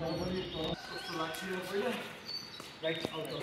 normally it costs the right out of.